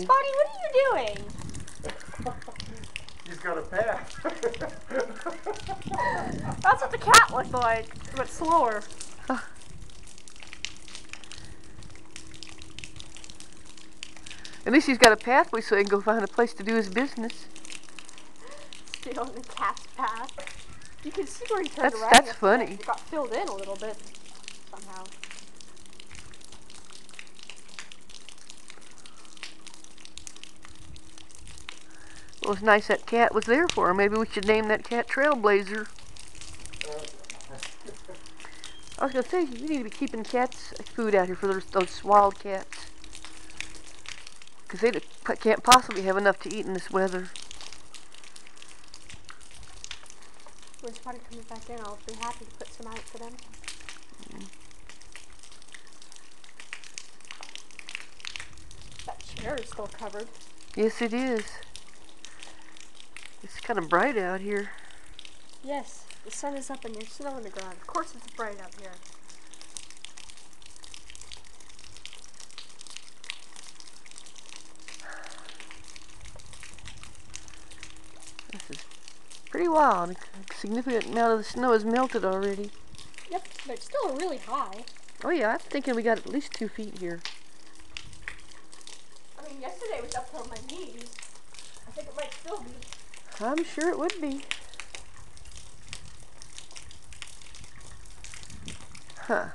Spotty, what are you doing? He's got a path. That's what the cat looked like, but slower. At least he's got a pathway so he can go find a place to do his business. Still on the cat's path. You can see where he turned That's- around. that's funny. It got filled in a little bit somehow. Well, it's nice that cat was there for him. Maybe we should name that cat Trailblazer. I was gonna say, you need to be keeping cats uh, food out here for those, those wild cats. Because they can't possibly have enough to eat in this weather. When Spotty comes back in, I'll be happy to put some out for them. Mm-hmm. That chair is still covered. Yes, it is. It's kind of bright out here. Yes, the sun is up and there's snow on the ground. Of course it's bright out here. This is pretty wild. A significant amount of the snow has melted already. Yep, but it's still really high. Oh yeah, I'm thinking we got at least two feet here. I mean, yesterday was up to my knees. I think it might still be. I'm sure it would be. Huh.